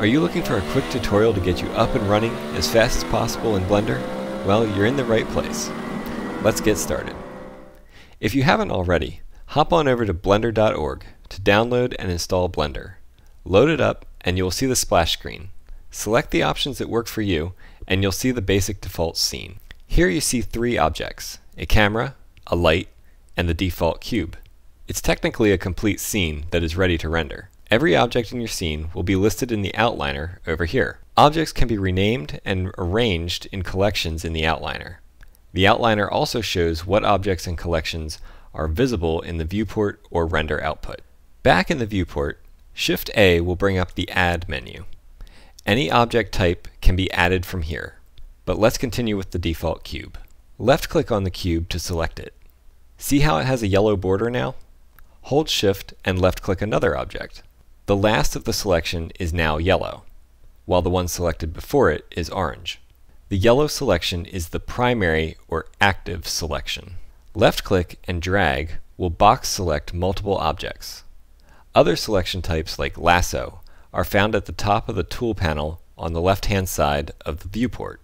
Are you looking for a quick tutorial to get you up and running as fast as possible in Blender? Well, you're in the right place. Let's get started. If you haven't already, hop on over to blender.org to download and install Blender. Load it up and you will see the splash screen. Select the options that work for you and you'll see the basic default scene. Here you see three objects, a camera, a light, and the default cube. It's technically a complete scene that is ready to render. Every object in your scene will be listed in the outliner over here. Objects can be renamed and arranged in collections in the outliner. The outliner also shows what objects and collections are visible in the viewport or render output. Back in the viewport, Shift A will bring up the Add menu. Any object type can be added from here, but let's continue with the default cube. Left click on the cube to select it. See how it has a yellow border now? Hold Shift and left click another object. The last of the selection is now yellow, while the one selected before it is orange. The yellow selection is the primary or active selection. Left-click and drag will box select multiple objects. Other selection types like lasso are found at the top of the tool panel on the left-hand side of the viewport.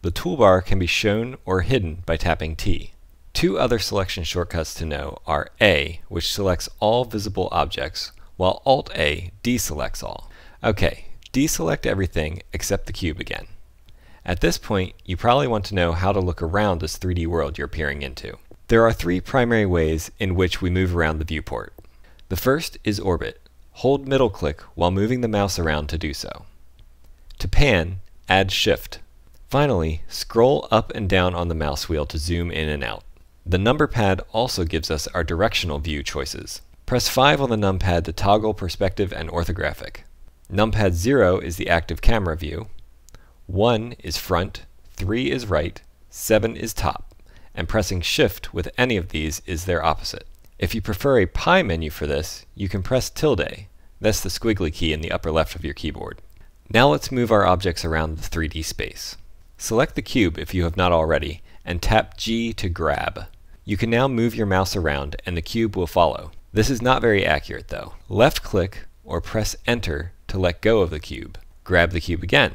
The toolbar can be shown or hidden by tapping T. Two other selection shortcuts to know are A, which selects all visible objects, while Alt-A deselects all. Okay, deselect everything except the cube again. At this point, you probably want to know how to look around this 3D world you're peering into. There are three primary ways in which we move around the viewport. The first is orbit. Hold middle click while moving the mouse around to do so. To pan, add shift. Finally, scroll up and down on the mouse wheel to zoom in and out. The number pad also gives us our directional view choices. Press 5 on the numpad to toggle perspective and orthographic. Numpad 0 is the active camera view, 1 is front, 3 is right, 7 is top, and pressing shift with any of these is their opposite. If you prefer a pie menu for this, you can press tilde, that's the squiggly key in the upper left of your keyboard. Now let's move our objects around the 3D space. Select the cube if you have not already, and tap G to grab. You can now move your mouse around and the cube will follow. This is not very accurate though. Left click or press enter to let go of the cube. Grab the cube again,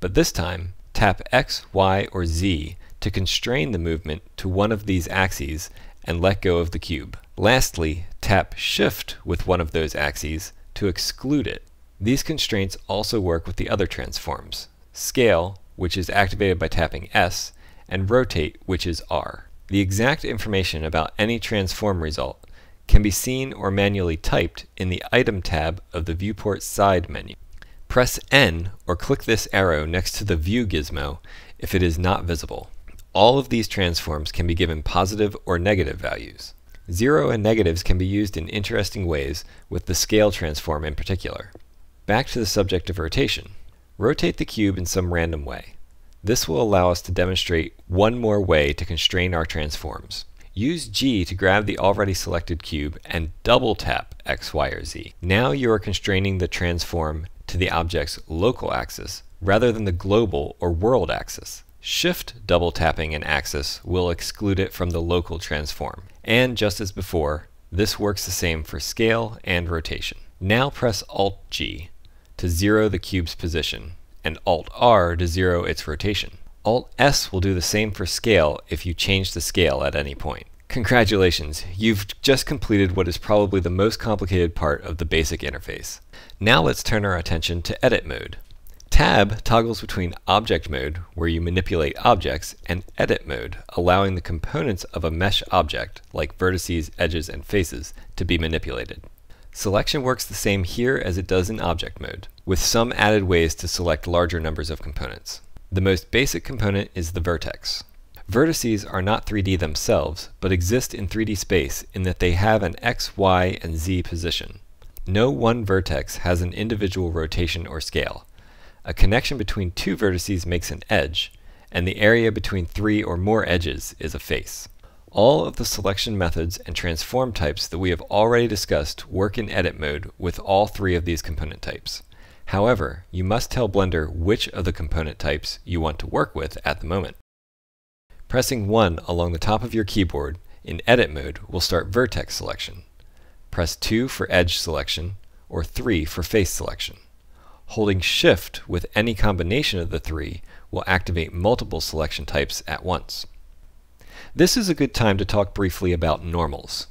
but this time tap X, Y, or Z to constrain the movement to one of these axes and let go of the cube. Lastly, tap Shift with one of those axes to exclude it. These constraints also work with the other transforms. Scale, which is activated by tapping S, and Rotate, which is R. The exact information about any transform result can be seen or manually typed in the Item tab of the Viewport side menu. Press N or click this arrow next to the View gizmo if it is not visible. All of these transforms can be given positive or negative values. Zero and negatives can be used in interesting ways, with the scale transform in particular. Back to the subject of rotation. Rotate the cube in some random way. This will allow us to demonstrate one more way to constrain our transforms. Use G to grab the already selected cube and double tap X, Y, or Z. Now you are constraining the transform to the object's local axis rather than the global or world axis. Shift double tapping an axis will exclude it from the local transform. And just as before, this works the same for scale and rotation. Now press Alt G to zero the cube's position and Alt R to zero its rotation. Alt-S will do the same for scale if you change the scale at any point. Congratulations, you've just completed what is probably the most complicated part of the basic interface. Now let's turn our attention to Edit Mode. Tab toggles between Object Mode, where you manipulate objects, and Edit Mode, allowing the components of a mesh object, like vertices, edges, and faces, to be manipulated. Selection works the same here as it does in Object Mode, with some added ways to select larger numbers of components. The most basic component is the vertex. Vertices are not 3D themselves, but exist in 3D space in that they have an x, y, and z position. No one vertex has an individual rotation or scale. A connection between two vertices makes an edge, and the area between three or more edges is a face. All of the selection methods and transform types that we have already discussed work in edit mode with all three of these component types. However, you must tell Blender which of the component types you want to work with at the moment. Pressing 1 along the top of your keyboard in edit mode will start vertex selection. Press 2 for edge selection, or 3 for face selection. Holding Shift with any combination of the three will activate multiple selection types at once. This is a good time to talk briefly about normals.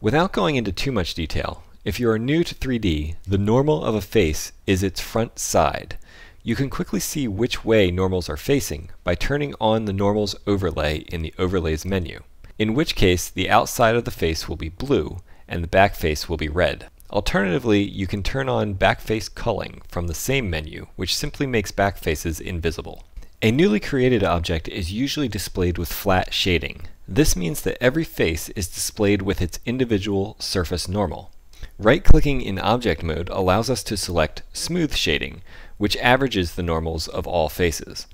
Without going into too much detail, if you are new to 3D, the normal of a face is its front side. You can quickly see which way normals are facing by turning on the normals overlay in the overlays menu, in which case the outside of the face will be blue and the back face will be red. Alternatively, you can turn on backface culling from the same menu, which simply makes backfaces invisible. A newly created object is usually displayed with flat shading. This means that every face is displayed with its individual surface normal. Right-clicking in object mode allows us to select smooth shading, which averages the normals of all faces.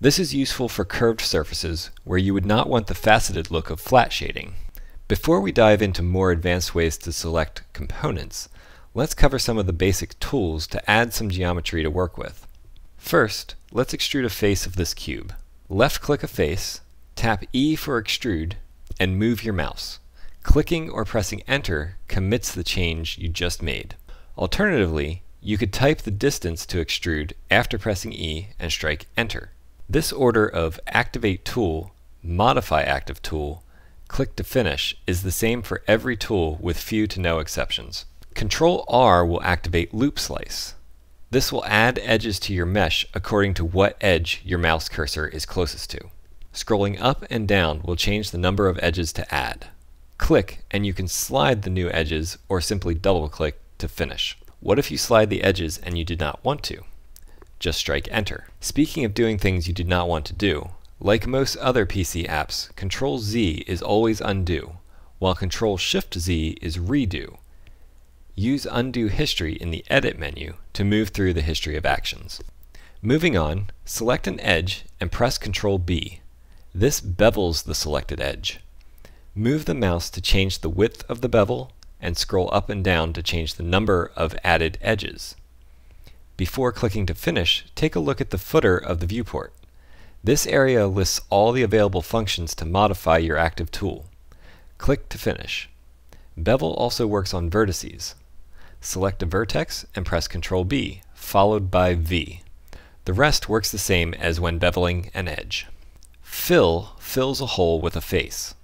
This is useful for curved surfaces where you would not want the faceted look of flat shading. Before we dive into more advanced ways to select components, let's cover some of the basic tools to add some geometry to work with. First, let's extrude a face of this cube. Left-click a face, tap E for extrude, and move your mouse. Clicking or pressing enter commits the change you just made. Alternatively, you could type the distance to extrude after pressing E and strike enter. This order of activate tool, modify active tool, click to finish is the same for every tool with few to no exceptions. Control R will activate loop slice. This will add edges to your mesh according to what edge your mouse cursor is closest to. Scrolling up and down will change the number of edges to add. Click and you can slide the new edges or simply double click to finish. What if you slide the edges and you did not want to? Just strike enter. Speaking of doing things you did not want to do, like most other PC apps, Control Z is always undo, while Control Shift Z is redo. Use Undo History in the Edit menu to move through the history of actions. Moving on, select an edge and press Control B. This bevels the selected edge. Move the mouse to change the width of the bevel and scroll up and down to change the number of added edges. Before clicking to finish, take a look at the footer of the viewport. This area lists all the available functions to modify your active tool. Click to finish. Bevel also works on vertices. Select a vertex and press Ctrl B, followed by V. The rest works the same as when beveling an edge. Fill fills a hole with a face.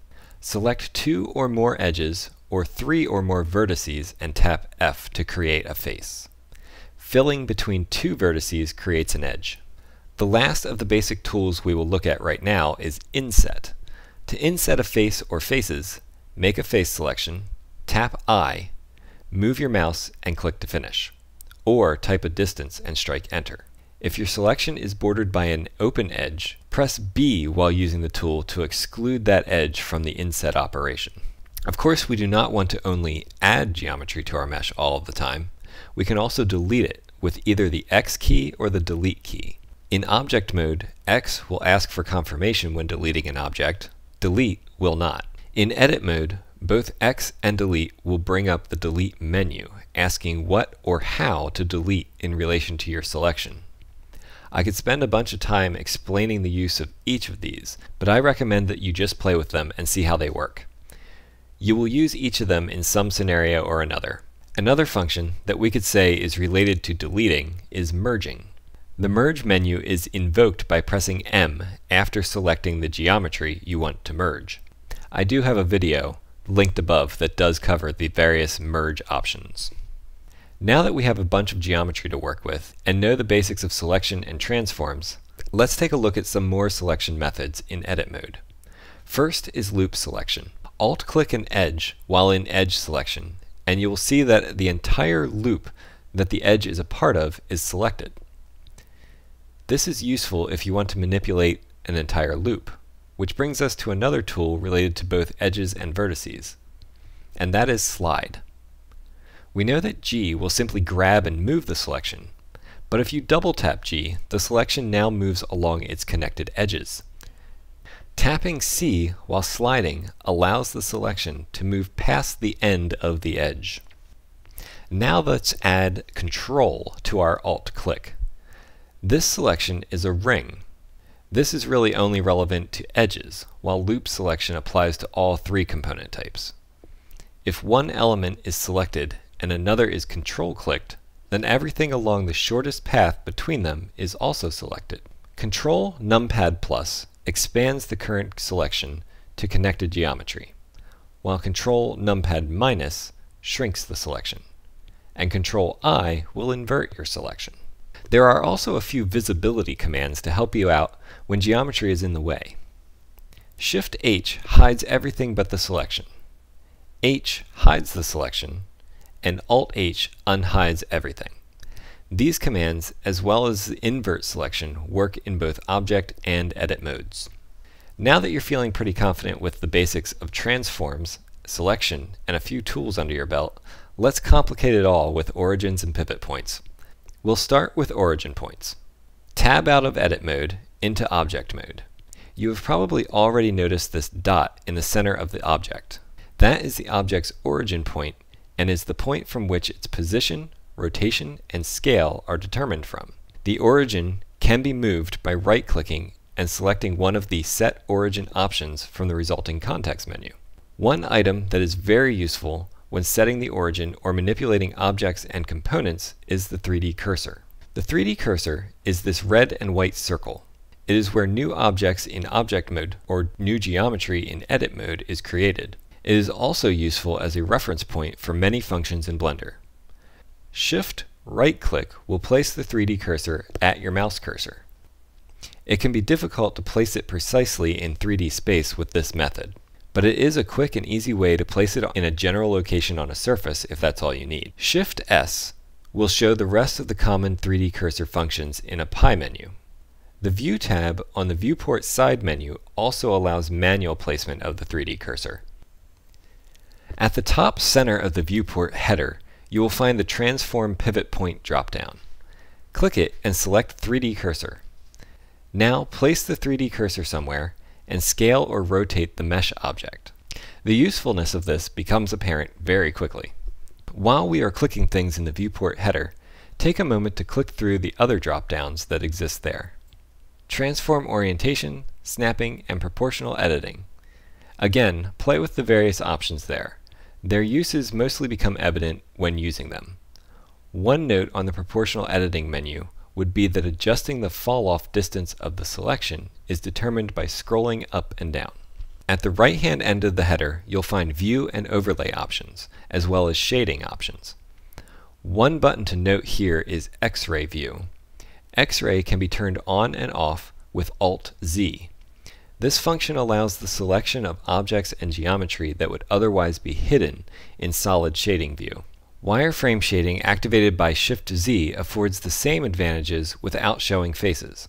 Select two or more edges or three or more vertices and tap F to create a face. Filling between two vertices creates an edge. The last of the basic tools we will look at right now is inset. To inset a face or faces, make a face selection, tap I, move your mouse and click to finish. Or type a distance and strike enter. If your selection is bordered by an open edge, press B while using the tool to exclude that edge from the inset operation. Of course, we do not want to only add geometry to our mesh all of the time. We can also delete it with either the X key or the delete key. In object mode, X will ask for confirmation when deleting an object, delete will not. In edit mode, both X and delete will bring up the delete menu, asking what or how to delete in relation to your selection. I could spend a bunch of time explaining the use of each of these, but I recommend that you just play with them and see how they work. You will use each of them in some scenario or another. Another function that we could say is related to deleting is merging. The Merge menu is invoked by pressing M after selecting the geometry you want to merge. I do have a video linked above that does cover the various merge options. Now that we have a bunch of geometry to work with and know the basics of selection and transforms, let's take a look at some more selection methods in edit mode. First is loop selection. Alt-click an edge while in edge selection and you will see that the entire loop that the edge is a part of is selected. This is useful if you want to manipulate an entire loop, which brings us to another tool related to both edges and vertices, and that is slide. We know that G will simply grab and move the selection, but if you double tap G, the selection now moves along its connected edges. Tapping C while sliding allows the selection to move past the end of the edge. Now let's add control to our alt click. This selection is a ring. This is really only relevant to edges, while loop selection applies to all three component types. If one element is selected and another is control clicked, then everything along the shortest path between them is also selected. Control numpad plus expands the current selection to connected geometry, while Control numpad minus shrinks the selection, and Control I will invert your selection. There are also a few visibility commands to help you out when geometry is in the way. Shift H hides everything but the selection. H hides the selection, and Alt H unhides everything. These commands, as well as the invert selection, work in both object and edit modes. Now that you're feeling pretty confident with the basics of transforms, selection, and a few tools under your belt, let's complicate it all with origins and pivot points. We'll start with origin points. Tab out of edit mode into object mode. You have probably already noticed this dot in the center of the object. That is the object's origin point and is the point from which its position, rotation, and scale are determined from. The origin can be moved by right-clicking and selecting one of the Set Origin options from the resulting context menu. One item that is very useful when setting the origin or manipulating objects and components is the 3D cursor. The 3D cursor is this red and white circle. It is where new objects in object mode or new geometry in edit mode is created. It is also useful as a reference point for many functions in Blender. Shift right click will place the 3D cursor at your mouse cursor. It can be difficult to place it precisely in 3D space with this method, but it is a quick and easy way to place it in a general location on a surface if that's all you need. Shift S will show the rest of the common 3D cursor functions in a pie menu. The View tab on the Viewport side menu also allows manual placement of the 3D cursor. At the top center of the viewport header, you will find the Transform Pivot Point dropdown. Click it and select 3D Cursor. Now place the 3D cursor somewhere and scale or rotate the mesh object. The usefulness of this becomes apparent very quickly. While we are clicking things in the viewport header, take a moment to click through the other dropdowns that exist there. Transform Orientation, Snapping, and Proportional Editing. Again, play with the various options there. Their uses mostly become evident when using them. One note on the proportional editing menu would be that adjusting the fall-off distance of the selection is determined by scrolling up and down. At the right-hand end of the header, you'll find View and Overlay options, as well as shading options. One button to note here is X-Ray View. X-Ray can be turned on and off with Alt-Z. This function allows the selection of objects and geometry that would otherwise be hidden in solid shading view. Wireframe shading activated by Shift-Z affords the same advantages without showing faces.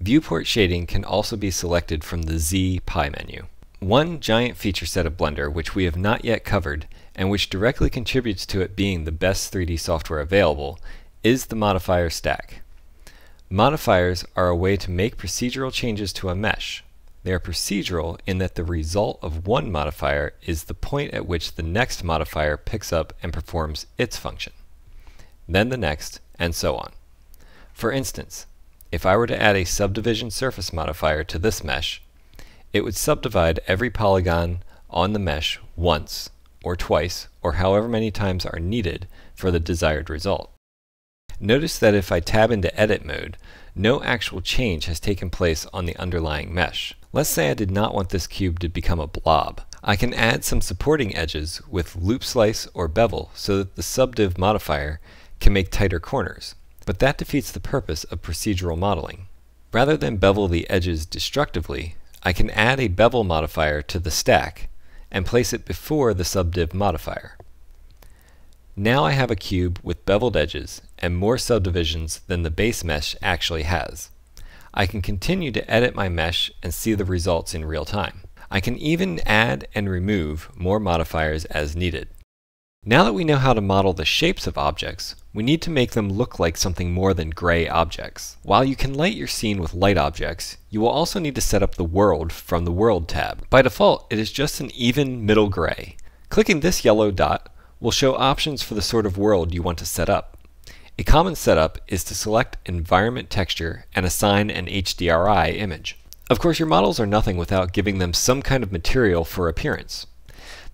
Viewport shading can also be selected from the Z pie menu. One giant feature set of Blender which we have not yet covered and which directly contributes to it being the best 3D software available is the modifier stack. Modifiers are a way to make procedural changes to a mesh. They are procedural in that the result of one modifier is the point at which the next modifier picks up and performs its function. Then the next, and so on. For instance, if I were to add a subdivision surface modifier to this mesh, it would subdivide every polygon on the mesh once, or twice, or however many times are needed for the desired result. Notice that if I tab into edit mode, no actual change has taken place on the underlying mesh. Let's say I did not want this cube to become a blob. I can add some supporting edges with loop slice or bevel so that the subdiv modifier can make tighter corners. But that defeats the purpose of procedural modeling. Rather than bevel the edges destructively, I can add a bevel modifier to the stack and place it before the subdiv modifier. Now I have a cube with beveled edges and more subdivisions than the base mesh actually has. I can continue to edit my mesh and see the results in real time. I can even add and remove more modifiers as needed. Now that we know how to model the shapes of objects, we need to make them look like something more than gray objects. While you can light your scene with light objects, you will also need to set up the world from the World tab. By default, it is just an even middle gray. Clicking this yellow dot will show options for the sort of world you want to set up. A common setup is to select Environment Texture and assign an HDRI image. Of course, your models are nothing without giving them some kind of material for appearance.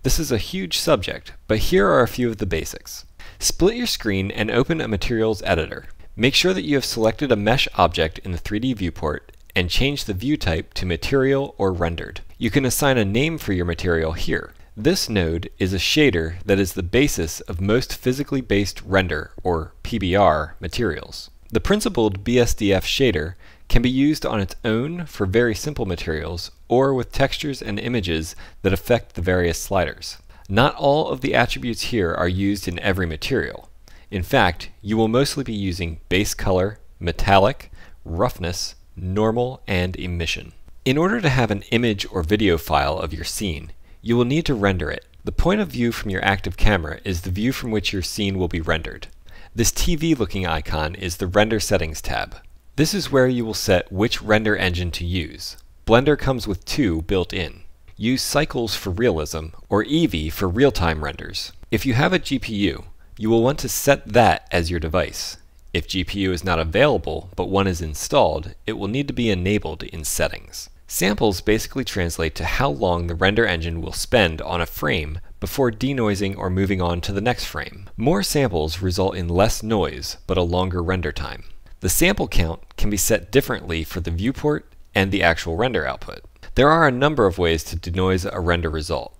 This is a huge subject, but here are a few of the basics. Split your screen and open a materials editor. Make sure that you have selected a mesh object in the 3D viewport and change the view type to material or rendered. You can assign a name for your material here. This node is a shader that is the basis of most physically based render, or PBR, materials. The principled BSDF shader can be used on its own for very simple materials or with textures and images that affect the various sliders. Not all of the attributes here are used in every material. In fact, you will mostly be using base color, metallic, roughness, normal, and emission. In order to have an image or video file of your scene, you will need to render it. The point of view from your active camera is the view from which your scene will be rendered. This TV looking icon is the Render Settings tab. This is where you will set which render engine to use. Blender comes with two built in. Use Cycles for realism or Eevee for real-time renders. If you have a GPU, you will want to set that as your device. If GPU is not available, but one is installed, it will need to be enabled in Settings. Samples basically translate to how long the render engine will spend on a frame before denoising or moving on to the next frame. More samples result in less noise, but a longer render time. The sample count can be set differently for the viewport and the actual render output. There are a number of ways to denoise a render result,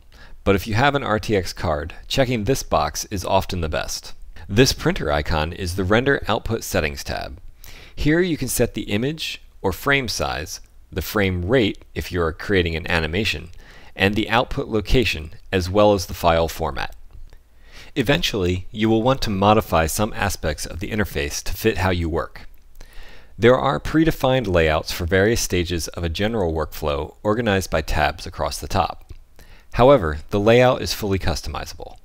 but if you have an RTX card, checking this box is often the best. This printer icon is the Render Output Settings tab. Here you can set the image or frame size, the frame rate if you are creating an animation, and the output location as well as the file format. Eventually, you will want to modify some aspects of the interface to fit how you work. There are predefined layouts for various stages of a general workflow organized by tabs across the top. However, the layout is fully customizable.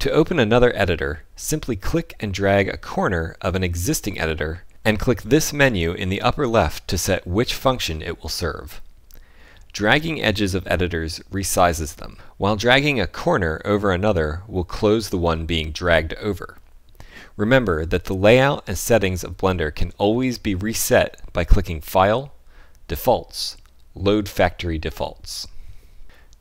To open another editor, simply click and drag a corner of an existing editor and click this menu in the upper left to set which function it will serve. Dragging edges of editors resizes them, while dragging a corner over another will close the one being dragged over. Remember that the layout and settings of Blender can always be reset by clicking File, Defaults, Load Factory Defaults.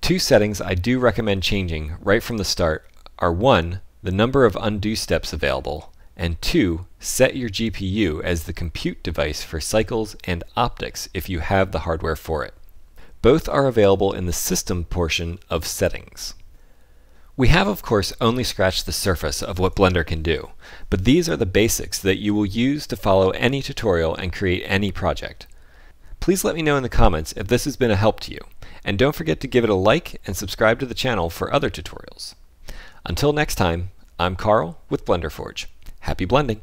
Two settings I do recommend changing right from the start are 1. The number of undo steps available, and 2. Set your GPU as the compute device for cycles and OptiX if you have the hardware for it. Both are available in the System portion of Settings. We have of course only scratched the surface of what Blender can do, but these are the basics that you will use to follow any tutorial and create any project. Please let me know in the comments if this has been a help to you, and don't forget to give it a like and subscribe to the channel for other tutorials. Until next time, I'm Carl with Blender Forge. Happy blending!